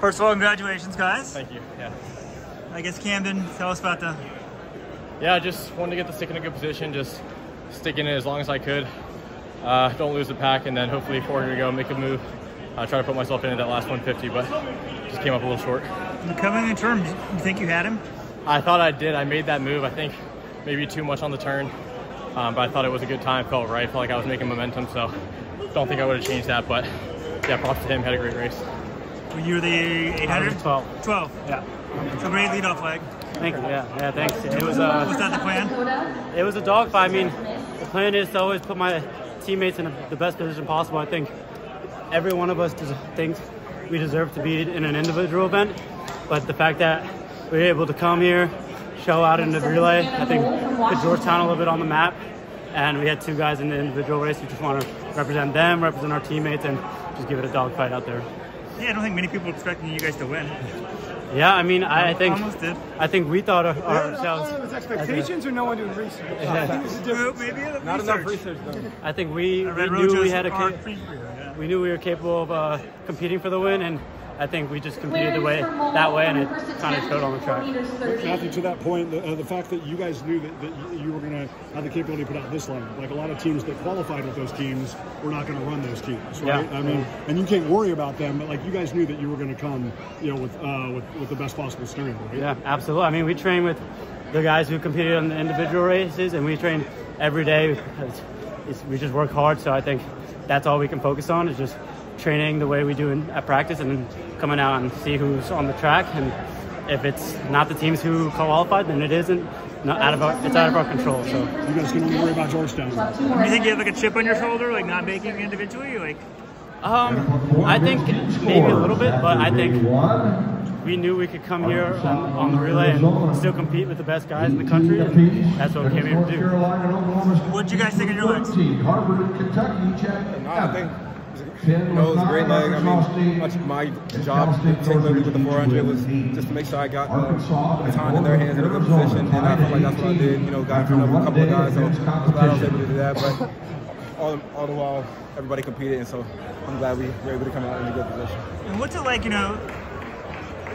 First of all, congratulations, guys. Thank you. Yeah. I guess Camden, tell us about the. Yeah, I just wanted to get the stick in a good position, just stick in it as long as I could. Uh, don't lose the pack, and then hopefully four to go, make a move. Uh, try to put myself in at that last 150, but just came up a little short. Coming in turn, you think you had him? I thought I did. I made that move. I think maybe too much on the turn, um, but I thought it was a good time. Felt right. Felt like I was making momentum, so don't think I would have changed that. But yeah, props to him. Had a great race. You were the 800? 12. 12. Yeah. So great lead off leg. Thank you. Yeah, yeah, thanks. It was uh, Was that the plan? it was a dogfight. I mean, the plan is to always put my teammates in the best position possible. I think every one of us des- thinks we deserve to be in an individual event, but the fact that we were able to come here, show out in the relay, I think put Georgetown a little bit on the map. And we had two guys in the individual race. We just want to represent them, represent our teammates, and just give it a dogfight out there. Yeah, I don't think many people were expecting you guys to win. Yeah, I mean, I, I think Almost did. I think we thought of ourselves. One of those expectations or no one doing research? Well, maybe a Not research. enough research done. I think we, we read knew we had a art ca- free for you, yeah. we knew we were capable of uh, competing for the win, and I think we just competed the way that way, and it kind of showed on the track. Matthew, to that point, the, uh, the fact that you guys knew that, that you- you were going to have the capability to put out this line, like a lot of teams that qualified with those teams, were not going to run those teams, right? Yeah. I mean, and you can't worry about them, but like you guys knew that you were going to come, you know, with uh, with, with the best possible scenario, right? Yeah, absolutely. I mean, we train with the guys who competed in the individual races, and we train every day because it's, we just work hard. So I think that's all we can focus on is just training the way we do in, at practice, and then coming out and see who's on the track. And if it's not the teams who qualified, then it isn't. Not out of our, it's out of our control. So You guys can only worry about Georgetown. Do you think you have like a chip on your shoulder, like not making it individually? Like, um, I think maybe a little bit, but I think we knew we could come here on, on the relay and still compete with the best guys in the country, and that's what we came here to do. what'd you guys think of your legs? Harvard, Kentucky, check. No, I think you know, it was a great leg. I mean, much my job particularly with the 400 was just to make sure I got uh, the time in their hands in a good position, and I felt like that's what I did. You know, got in front of a couple of guys, so I'm glad I was able to do that. But all, all the while, everybody competed, and so I'm glad we were able to come out in a good position. And what's it like, you know,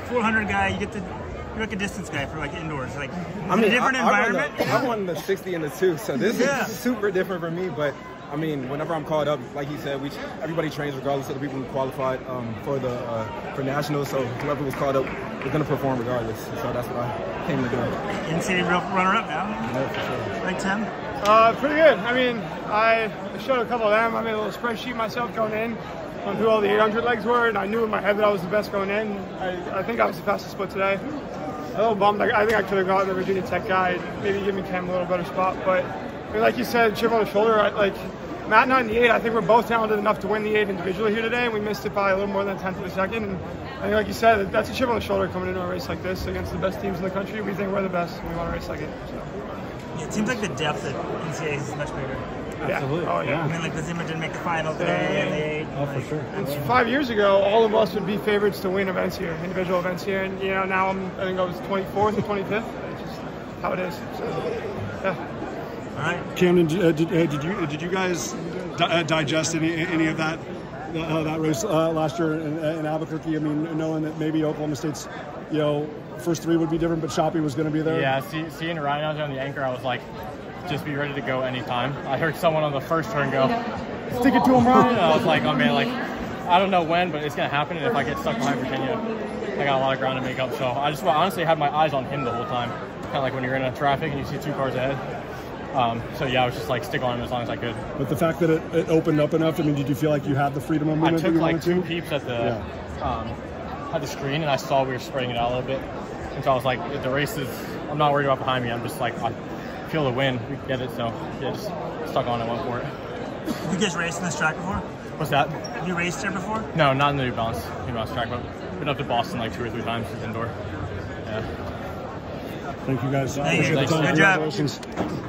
400 guy, you get the, you're like a distance guy for like indoors. Like, is it a different I, I won environment? the- I won the 60 and the two, so this Yeah. is super different for me. But I mean, whenever I'm called up, like he said, we everybody trains regardless of the people who qualified um, for the uh, for nationals. So whoever was called up, we're gonna perform regardless. So that's what I came to do. NCAA runner up now. Yeah, for sure. Like Tim? Uh, pretty good. I mean, I showed a couple of them. I made a little spreadsheet myself going in on who all the 800 legs were, and I knew in my head that I was the best going in. I, I think I was the fastest split today. A little bummed. I, I think I could have gotten the Virginia Tech guy, maybe give me Cam a little better spot. But I mean, like you said, chip on the shoulder. I, like Matt and I in the eight, I think we're both talented enough to win the eight individually here today, and we missed it by a little more than a tenth of a second. And I think, like you said, that's a chip on the shoulder coming into a race like this against the best teams in the country. We think we're the best, and we want to race like it. So. It seems like the depth at NCAA is much bigger. Absolutely. Oh, yeah. I mean, like the Zimmer didn't make the final today, and the eight. Oh, for sure. Five years ago, all of us would be favorites to win events here, individual events here, and you know now I'm I think I was 24th or 25th. It's just how it is. So, yeah. All right. Camden, uh, did, uh, did you did you guys di- uh, digest any any of that uh, that race uh, last year in, in Albuquerque? I mean, knowing that maybe Oklahoma State's you know first three would be different, but Schoppe was going to be there. Yeah, see, seeing Ryan out there on the anchor, I was like, just be ready to go anytime. I heard someone on the first turn go, stick it to him, Ryan. And I was like, oh man, like, I don't know when, but it's gonna happen. And if I get stuck behind Virginia, I got a lot of ground to make up. So I just honestly had my eyes on him the whole time. Kind of like when you're in a traffic and you see two cars ahead. Um, so yeah, I was just like stick on him as long as I could. But the fact that it, it opened up enough, I mean, did you feel like you had the freedom of movement? that took you like two to? peeps at the um, at the screen, and I saw we were spreading it out a little bit. And so I was like, the race is, I'm not worried about behind me. I'm just like, I feel the wind. We can get it. So yeah, just stuck on it, went for it. Have you guys raced in this track before? What's that? Have you raced here before? No, not in the New Balance, New Balance track, but been up to Boston like two or three times indoor. Yeah. Thank you guys. Thank you. Appreciate the time. Good job. Congratulations.